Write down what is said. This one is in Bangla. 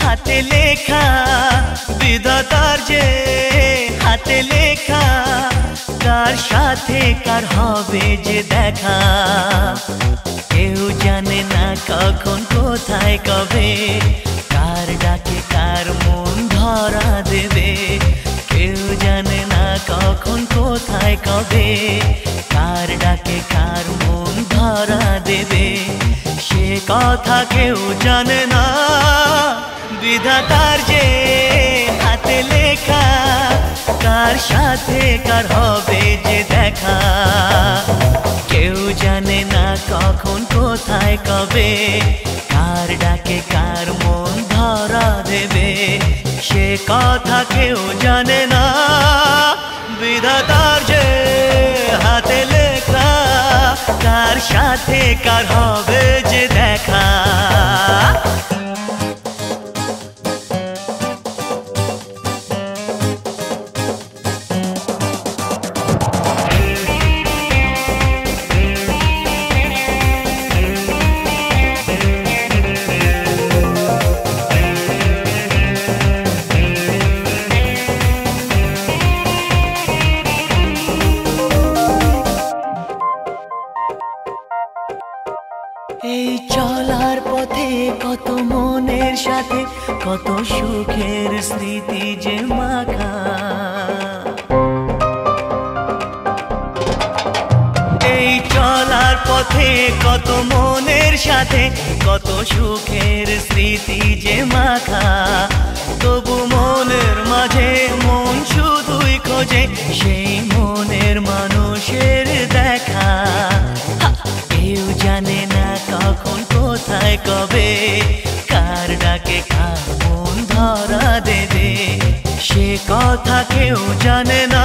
হাতে লেখা, বিধাতার যে হাতে লেখা, কার সাথে কার হবে যে দেখা? কেউ জানে না কখন, কোথায়, কবে, কার ডাকে কার মন ধরা দেবে? কেউ জানে না কখন, কোথায়, কবে কথা কেউ জানে না। বিধাতার যে হাতে লেখা, কার সাথে কার হবে যে দেখা? কেউ জানে না কখন, কোথায়, কবে, কার ডাকে কার মন ধরা দেবে। সে কথা কেউ জানে না। সাথে কার হবে যে দেখা এই চলার পথে কত মনের সাথে, কত সুখের স্মৃতি যে মাখা। এই চলার পথে কত মনের সাথে, কত সুখের স্মৃতি যে মাখা। কবে? কার ডাকে কার মন ধরা দেবে? সে কথা কেউ জানে না।